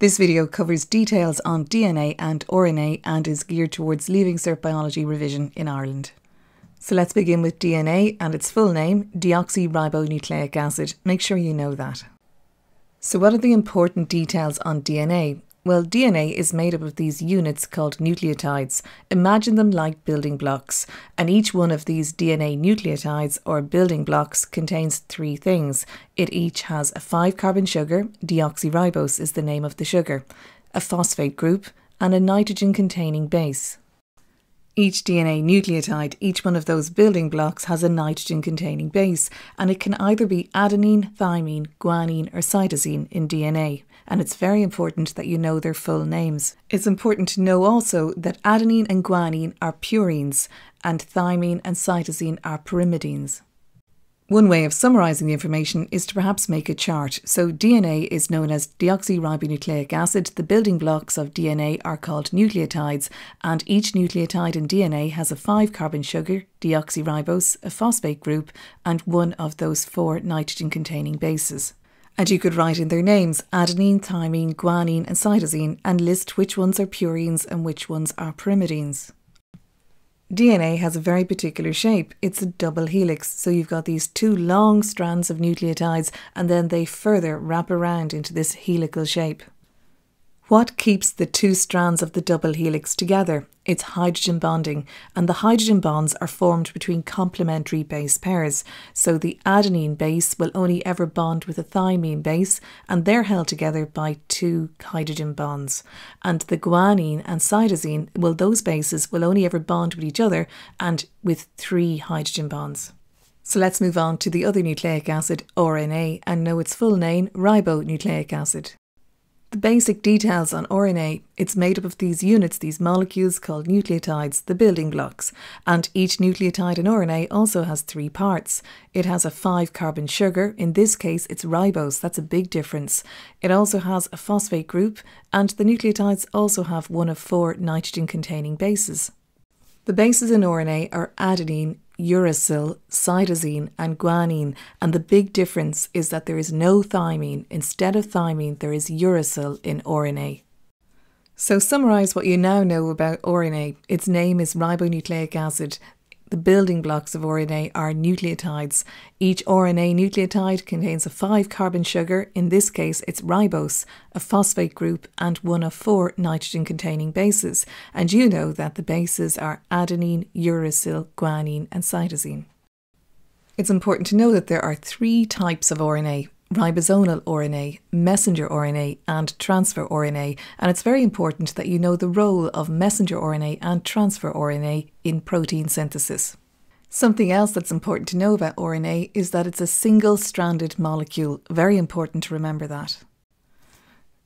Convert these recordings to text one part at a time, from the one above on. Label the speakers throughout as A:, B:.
A: This video covers details on DNA and RNA and is geared towards Leaving Cert Biology revision in Ireland. So let's begin with DNA and its full name, deoxyribonucleic acid. Make sure you know that. So what are the important details on DNA? Well, DNA is made up of these units called nucleotides. Imagine them like building blocks, and each one of these DNA nucleotides or building blocks contains three things. It each has a 5 carbon sugar, deoxyribose is the name of the sugar, a phosphate group, and a nitrogen containing base. Each DNA nucleotide, each one of those building blocks, has a nitrogen containing base, and it can either be adenine, thymine, guanine, or cytosine in DNA. And it's very important that you know their full names. It's important to know also that adenine and guanine are purines, and thymine and cytosine are pyrimidines. One way of summarising the information is to perhaps make a chart. So, DNA is known as deoxyribonucleic acid. The building blocks of DNA are called nucleotides, and each nucleotide in DNA has a 5 carbon sugar, deoxyribose, a phosphate group, and one of those four nitrogen containing bases. And you could write in their names adenine, thymine, guanine, and cytosine, and list which ones are purines and which ones are pyrimidines. DNA has a very particular shape. It's a double helix. So you've got these two long strands of nucleotides and then they further wrap around into this helical shape. What keeps the two strands of the double helix together? It's hydrogen bonding, and the hydrogen bonds are formed between complementary base pairs. So the adenine base will only ever bond with a thymine base, and they're held together by two hydrogen bonds. And the guanine and cytosine, well, those bases will only ever bond with each other and with three hydrogen bonds. So let's move on to the other nucleic acid, RNA, and know its full name, ribonucleic acid. The basic details on RNA it's made up of these units, these molecules called nucleotides, the building blocks, and each nucleotide in RNA also has three parts. It has a 5 carbon sugar, in this case it's ribose, that's a big difference. It also has a phosphate group, and the nucleotides also have one of four nitrogen containing bases. The bases in RNA are adenine, uracil, cytosine, and guanine, and the big difference is that there is no thymine. Instead of thymine, there is uracil in RNA. So, summarise what you now know about RNA. Its name is ribonucleic acid. The building blocks of RNA are nucleotides. Each RNA nucleotide contains a 5 carbon sugar, in this case it's ribose, a phosphate group, and one of four nitrogen containing bases. And you know that the bases are adenine, uracil, guanine, and cytosine. It's important to know that there are three types of RNA ribosomal RNA, messenger RNA, and transfer RNA. And it's very important that you know the role of messenger RNA and transfer RNA in protein synthesis. Something else that's important to know about RNA is that it's a single stranded molecule. Very important to remember that.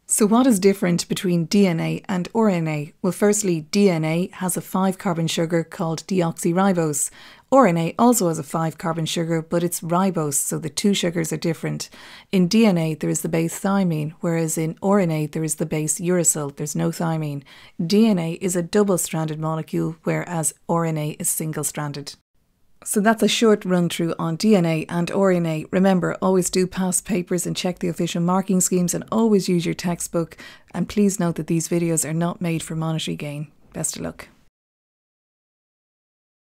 A: So, what is different between DNA and RNA? Well, firstly, DNA has a 5 carbon sugar called deoxyribose. RNA also has a 5 carbon sugar, but it's ribose, so the two sugars are different. In DNA, there is the base thymine, whereas in RNA, there is the base uracil, there's no thymine. DNA is a double stranded molecule, whereas RNA is single stranded. So that's a short run through on DNA and RNA. Remember, always do past papers and check the official marking schemes and always use your textbook. And please note that these videos are not made for monetary gain. Best of luck.